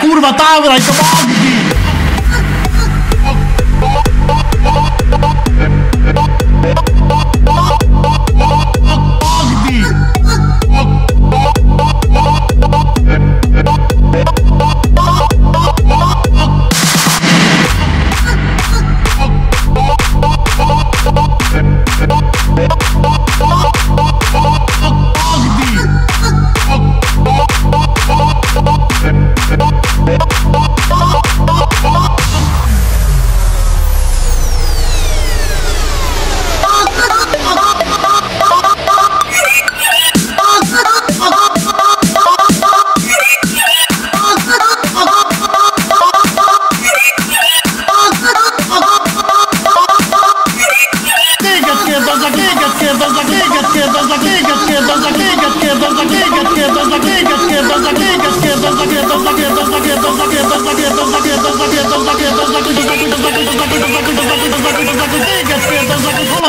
Kurwa, Taura i to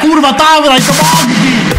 Kurwa, Taura i to!